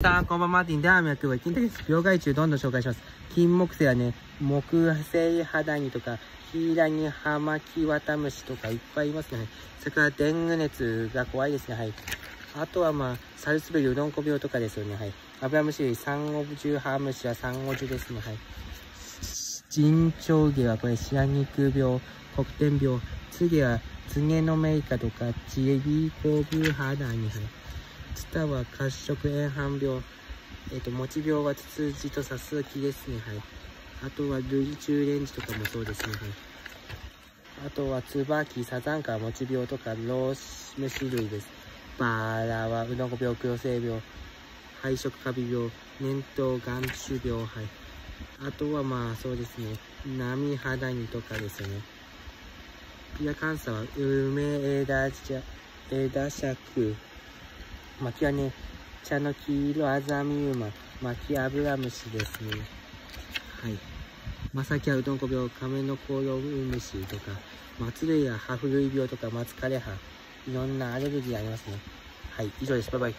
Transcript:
さん、こんばんは。マーティンで、雨役は金です。病害虫どんどん紹介します。金木犀はね、木星肌にとか、ヒイラギ、ハマキワタムシとかいっぱいいますね。はい。それから、デング熱が怖いですね。はい。あとはまあ、サルスベリ、うどんこ病とかですよね。はい。アブラムシ類、サンゴジュハムシはサンゴジュですね。はい。腎腸毛はこれ、シアニク病、黒点病。次は、ツゲのメイカとか、チビコブ肌に、はい。ツタは褐色炎斑病。えっ、ー、と、持ち病はツツジとサスキですね。はい。あとは類中レンジとかもそうですね。はい。あとはツバキ、サザンカ、持ち病とか、ローシムシ類です。バーラはうどんこ病、黒性病、配色カビ病、粘頭眼種病、はい。あとはまあそうですね、波肌にとかですね。ピアカンサは梅枝枝尺。薪はね、茶の黄色アザミウマ、薪アブラムシですね。はい。まさきはうどんこ病、亀のコロウムシとか、松類やハフ類病とか、松枯葉、いろんなアレルギーありますね。はい、以上です。バイバイ。